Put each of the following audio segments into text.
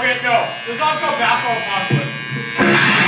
Okay, no. This song's called Basketball Apocalypse.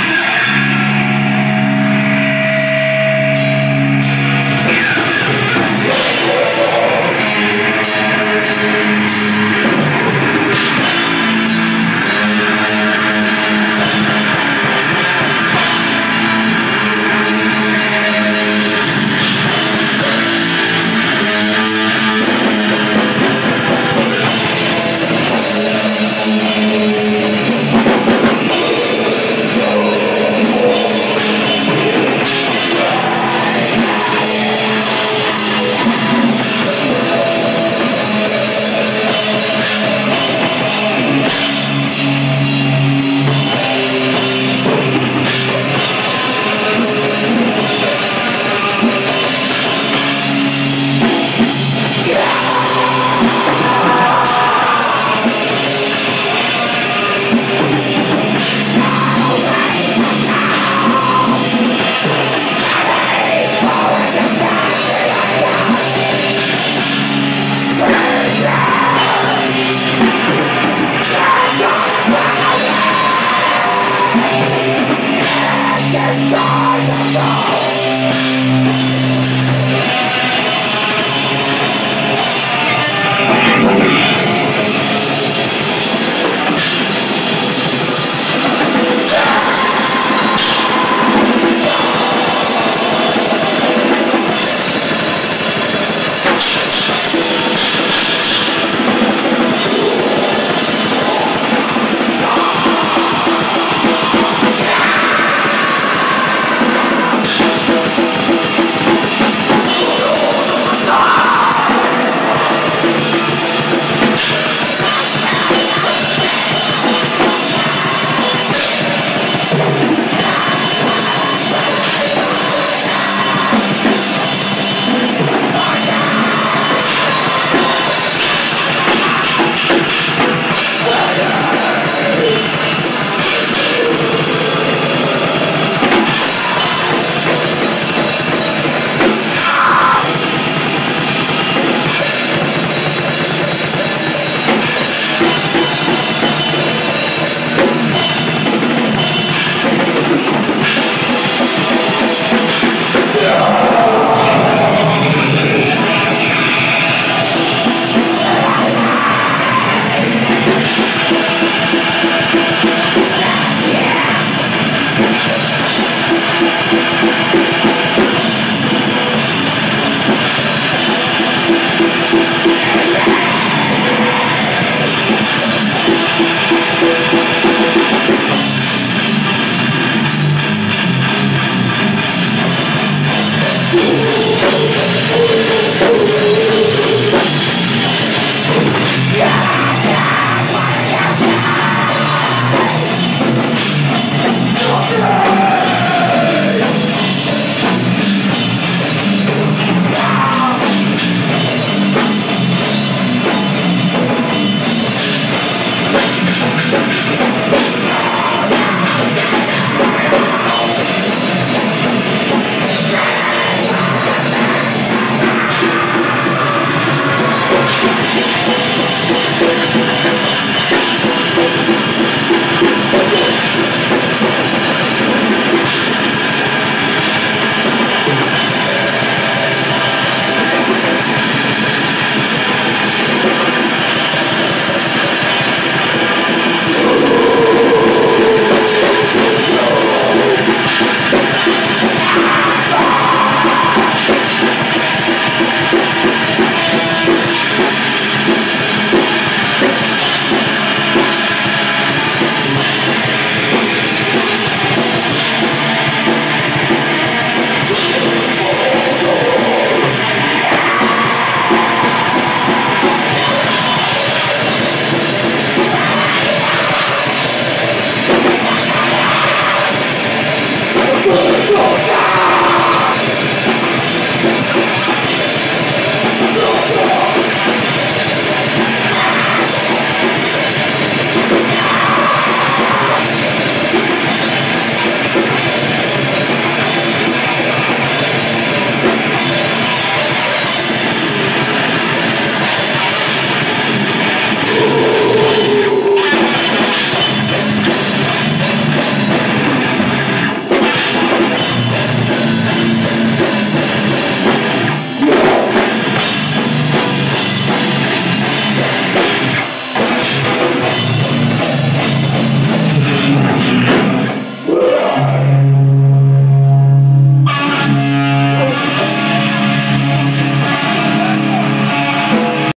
inside the soul. Yeah!